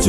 Hey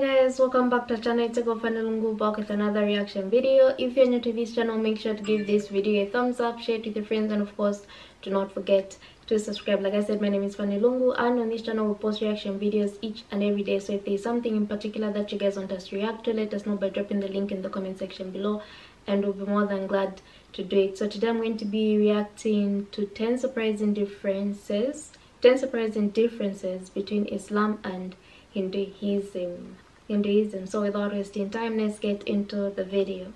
guys, welcome back to our channel. It's a Fanny Lungu back with another reaction video. If you're new to this channel, make sure to give this video a thumbs up, share it with your friends, and of course, do not forget to subscribe. Like I said, my name is Fanny Lungu, and on this channel, we post reaction videos each and every day. So if there's something in particular that you guys want us to react to, let us know by dropping the link in the comment section below, and we'll be more than glad to do it. So today, I'm going to be reacting to 10 surprising differences, 10 surprising differences between Islam and Hinduism. Hinduism. So without wasting time, let's get into the video.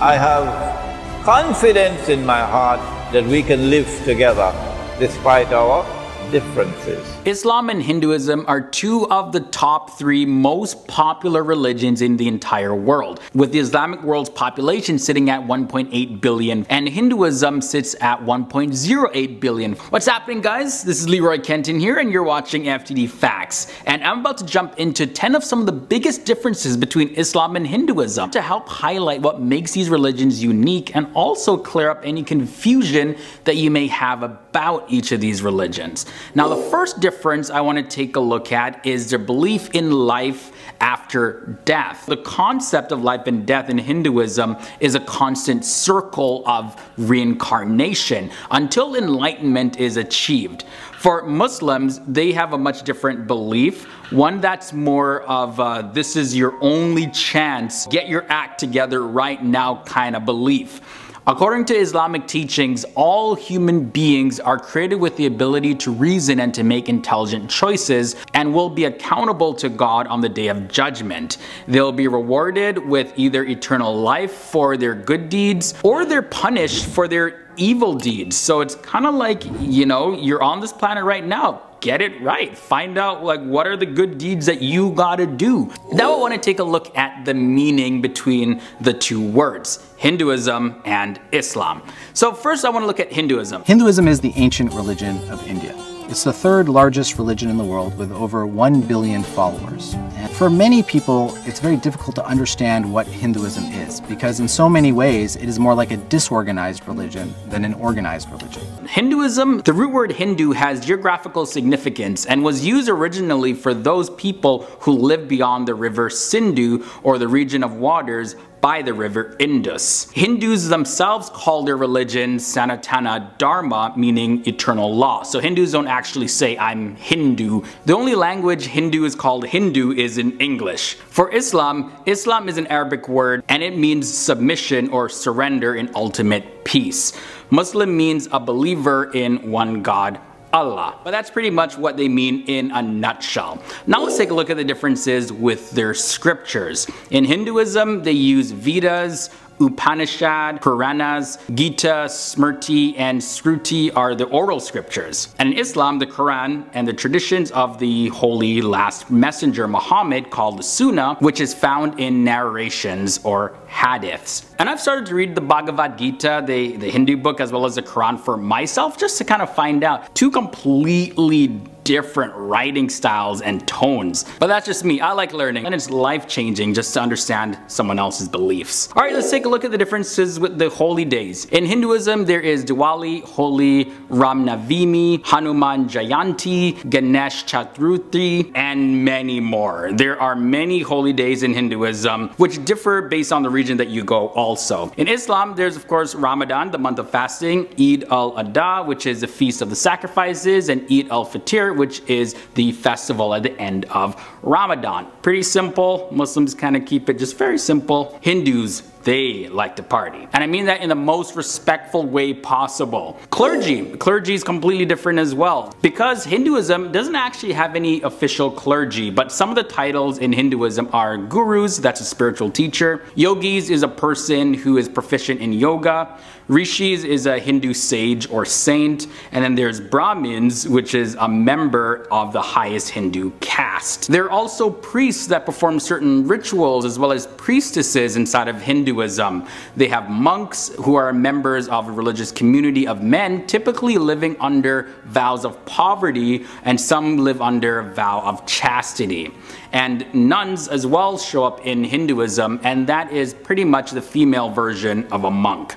I have confidence in my heart that we can live together despite our differences. Islam and Hinduism are two of the top three most popular religions in the entire world, with the Islamic world's population sitting at 1.8 billion and Hinduism sits at 1.08 billion. What's happening guys? This is Leroy Kenton here and you're watching FTD Facts. And I'm about to jump into 10 of some of the biggest differences between Islam and Hinduism to help highlight what makes these religions unique and also clear up any confusion that you may have about each of these religions. Now the first difference I want to take a look at is their belief in life after death. The concept of life and death in Hinduism is a constant circle of reincarnation until enlightenment is achieved. For Muslims, they have a much different belief, one that's more of this is your only chance, get your act together right now kind of belief. According to Islamic teachings, all human beings are created with the ability to reason and to make intelligent choices and will be accountable to God on the day of judgment. They'll be rewarded with either eternal life for their good deeds or they're punished for their evil deeds. So it's kind of like, you know, you're on this planet right now get it right. Find out like what are the good deeds that you gotta do. Now I wanna take a look at the meaning between the two words, Hinduism and Islam. So first I wanna look at Hinduism. Hinduism is the ancient religion of India. It's the third largest religion in the world with over 1 billion followers. And for many people, it's very difficult to understand what Hinduism is because in so many ways, it is more like a disorganized religion than an organized religion. Hinduism, the root word Hindu has geographical significance and was used originally for those people who live beyond the river Sindhu or the region of waters by the river Indus. Hindus themselves call their religion Sanatana Dharma, meaning eternal law. So Hindus don't actually say, I'm Hindu. The only language Hindu is called Hindu is in English. For Islam, Islam is an Arabic word and it means submission or surrender in ultimate peace. Muslim means a believer in one God Allah. But that's pretty much what they mean in a nutshell. Now let's take a look at the differences with their scriptures. In Hinduism, they use Vedas, Upanishad, Puranas, Gita, Smriti, and Sruti are the oral scriptures. And in Islam, the Quran and the traditions of the holy last messenger Muhammad called the Sunnah, which is found in narrations or hadiths. And I've started to read the Bhagavad Gita, the, the Hindu book, as well as the Quran for myself, just to kind of find out two completely different writing styles and tones. But that's just me, I like learning and it's life changing just to understand someone else's beliefs. Alright, let's take a look at the differences with the holy days. In Hinduism, there is Diwali, Holi, Ramnavami, Hanuman Jayanti, Ganesh Chaturthi, and many more. There are many holy days in Hinduism, which differ based on the region that you go also. In Islam, there's of course Ramadan, the month of fasting, Eid al-Adha, which is the feast of the sacrifices, and Eid al-Fitr, which is the festival at the end of Ramadan. Pretty simple. Muslims kind of keep it just very simple. Hindus they like to party. And I mean that in the most respectful way possible. Clergy. Clergy is completely different as well. Because Hinduism doesn't actually have any official clergy, but some of the titles in Hinduism are gurus, that's a spiritual teacher. Yogis is a person who is proficient in yoga. Rishis is a Hindu sage or saint. And then there's Brahmins, which is a member of the highest Hindu caste. There are also priests that perform certain rituals as well as priestesses inside of Hindu Hinduism. Um, they have monks who are members of a religious community of men, typically living under vows of poverty, and some live under a vow of chastity. And nuns as well show up in Hinduism, and that is pretty much the female version of a monk.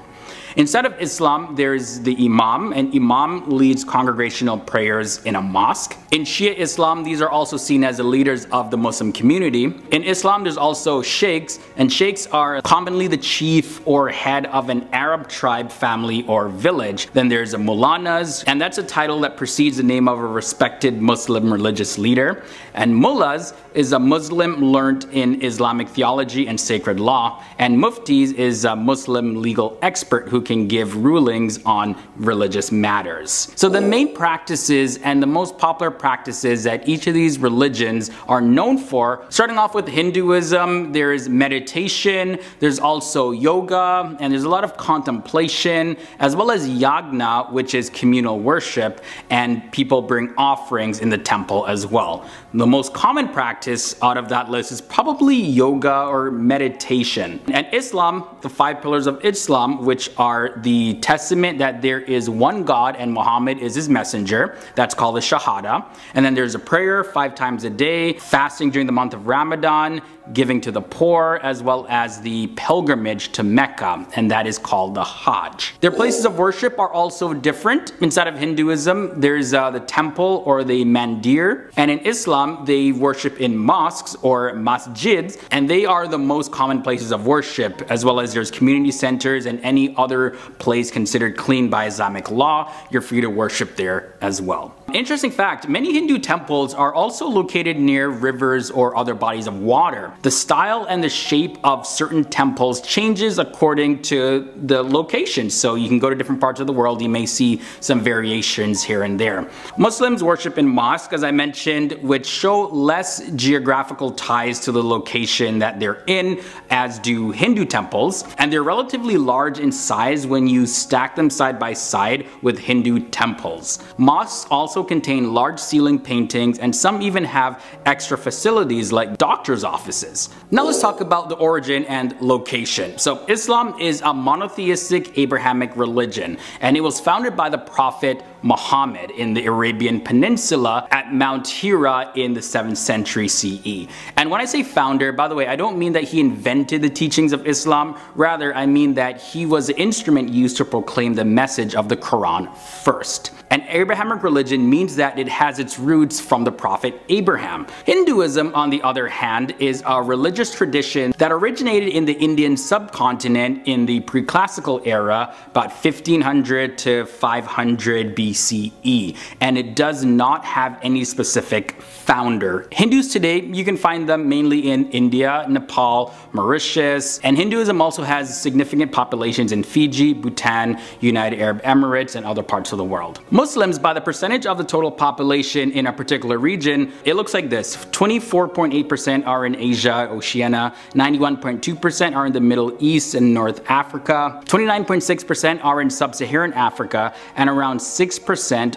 Instead of Islam, there's the Imam, and Imam leads congregational prayers in a mosque. In Shia Islam, these are also seen as the leaders of the Muslim community. In Islam, there's also sheikhs, and sheikhs are commonly the chief or head of an Arab tribe, family, or village. Then there's a Maulanas, and that's a title that precedes the name of a respected Muslim religious leader. And Mullahs is a Muslim learned in Islamic theology and sacred law, and Muftis is a Muslim legal expert who can give rulings on religious matters. So the main practices and the most popular practices that each of these religions are known for, starting off with Hinduism, there is meditation, there's also yoga, and there's a lot of contemplation, as well as yagna, which is communal worship, and people bring offerings in the temple as well. The most common practice out of that list is probably yoga or meditation. And Islam, the five pillars of Islam, which are the testament that there is one God and Muhammad is his messenger. That's called the Shahada. And then there's a prayer five times a day, fasting during the month of Ramadan, giving to the poor, as well as the pilgrimage to Mecca, and that is called the Hajj. Their places of worship are also different. Inside of Hinduism, there's uh, the temple or the mandir, and in Islam, they worship in mosques or masjids, and they are the most common places of worship, as well as there's community centers and any other place considered clean by Islamic law, you're free to worship there as well. Interesting fact, many Hindu temples are also located near rivers or other bodies of water. The style and the shape of certain temples changes according to the location. So you can go to different parts of the world, you may see some variations here and there. Muslims worship in mosques, as I mentioned, which show less geographical ties to the location that they're in, as do Hindu temples. And they're relatively large in size when you stack them side by side with Hindu temples. Mosques also contain large ceiling paintings and some even have extra facilities like doctor's offices. Now let's talk about the origin and location. So Islam is a monotheistic Abrahamic religion and it was founded by the Prophet Muhammad in the Arabian Peninsula at Mount Hira in the 7th century CE. And when I say founder, by the way, I don't mean that he invented the teachings of Islam, rather I mean that he was the instrument used to proclaim the message of the Quran first. An Abrahamic religion means that it has its roots from the prophet Abraham. Hinduism, on the other hand, is a religious tradition that originated in the Indian subcontinent in the pre-classical era, about 1500 to 500 BCE, and it does not have any specific founder. Hindus today, you can find them mainly in India, Nepal, Mauritius, and Hinduism also has significant populations in Fiji, Bhutan, United Arab Emirates, and other parts of the world. Muslims, by the percentage of the total population in a particular region, it looks like this. 24.8% are in Asia, Oceania, 91.2% are in the Middle East and North Africa, 29.6% are in Sub-Saharan Africa, and around 6%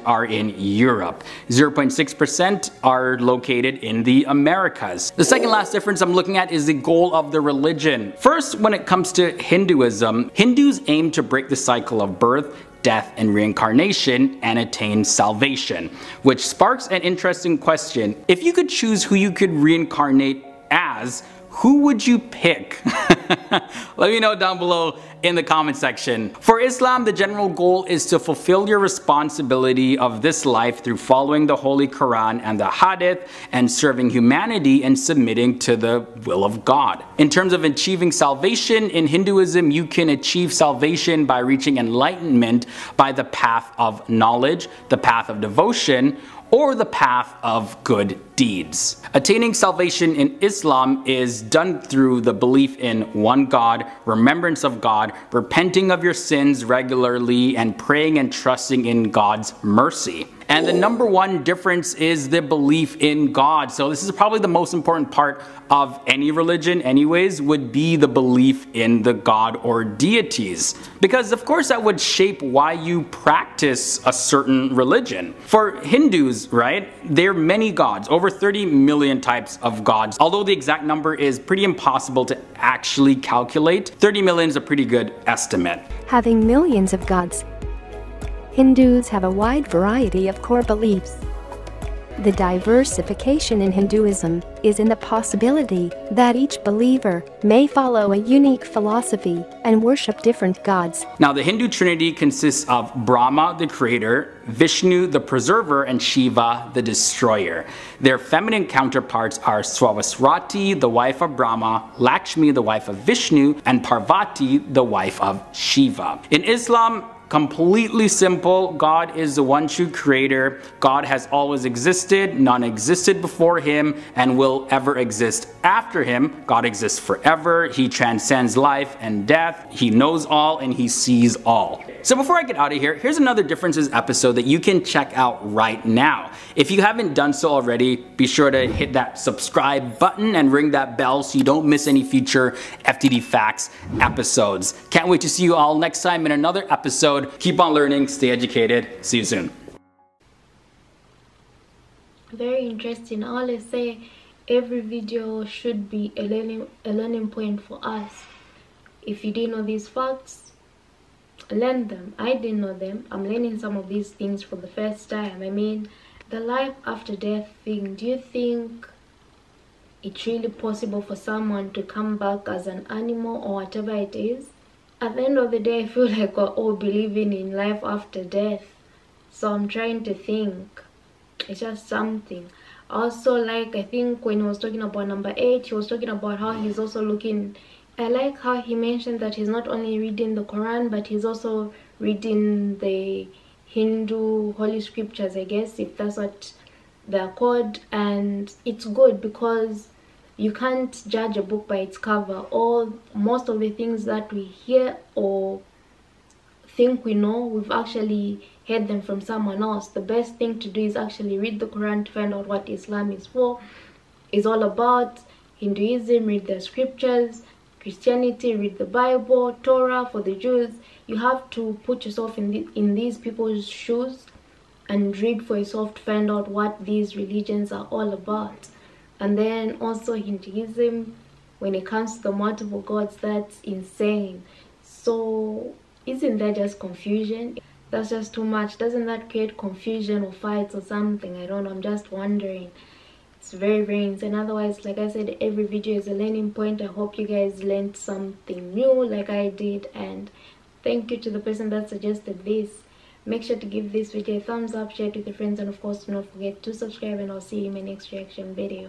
are in Europe. 0.6% are located in the Americas. The second last difference I'm looking at is the goal of the religion. First, when it comes to Hinduism, Hindus aim to break the cycle of birth, death, and reincarnation and attain salvation. Which sparks an interesting question. If you could choose who you could reincarnate as, who would you pick? Let me know down below in the comment section. For Islam, the general goal is to fulfill your responsibility of this life through following the Holy Quran and the Hadith and serving humanity and submitting to the will of God. In terms of achieving salvation, in Hinduism, you can achieve salvation by reaching enlightenment by the path of knowledge, the path of devotion, or the path of good deeds. Attaining salvation in Islam is done through the belief in one God, remembrance of God, repenting of your sins regularly, and praying and trusting in God's mercy. And the number one difference is the belief in God. So this is probably the most important part of any religion anyways, would be the belief in the God or deities. Because of course that would shape why you practice a certain religion. For Hindus, right, there are many gods, over 30 million types of gods. Although the exact number is pretty impossible to actually calculate, 30 million is a pretty good estimate. Having millions of gods Hindus have a wide variety of core beliefs. The diversification in Hinduism is in the possibility that each believer may follow a unique philosophy and worship different gods. Now, the Hindu trinity consists of Brahma, the creator, Vishnu, the preserver, and Shiva, the destroyer. Their feminine counterparts are Saraswati, the wife of Brahma, Lakshmi, the wife of Vishnu, and Parvati, the wife of Shiva. In Islam, Completely simple. God is the one true creator. God has always existed. None existed before him and will ever exist after him. God exists forever. He transcends life and death. He knows all and he sees all. So before I get out of here, here's another differences episode that you can check out right now. If you haven't done so already, be sure to hit that subscribe button and ring that bell so you don't miss any future FTD Facts episodes. Can't wait to see you all next time in another episode episode. Keep on learning, stay educated. See you soon. Very interesting. I always say every video should be a learning a learning point for us. If you didn't know these facts, learn them. I didn't know them. I'm learning some of these things for the first time. I mean, the life after death thing. Do you think it's really possible for someone to come back as an animal or whatever it is? At the end of the day, I feel like we're all believing in life after death. So I'm trying to think. It's just something. Also, like, I think when he was talking about number 8, he was talking about how he's also looking... I like how he mentioned that he's not only reading the Quran, but he's also reading the Hindu holy scriptures, I guess, if that's what they're called. And it's good because you can't judge a book by its cover. All most of the things that we hear or think we know we've actually heard them from someone else. The best thing to do is actually read the quran to find out what islam is for. Is all about hinduism read the scriptures christianity read the bible torah for the jews. You have to put yourself in the, in these people's shoes and read for yourself to find out what these religions are all about and then also hinduism when it comes to the multiple gods that's insane. So isn't that just confusion? That's just too much. Doesn't that create confusion or fights or something? I don't know. I'm just wondering. It's very very insane. Otherwise like i said every video is a learning point. I hope you guys learned something new like i did. And thank you to the person that suggested this. Make sure to give this video a thumbs up share it with your friends and of course do not forget to subscribe and i'll see you in my next reaction video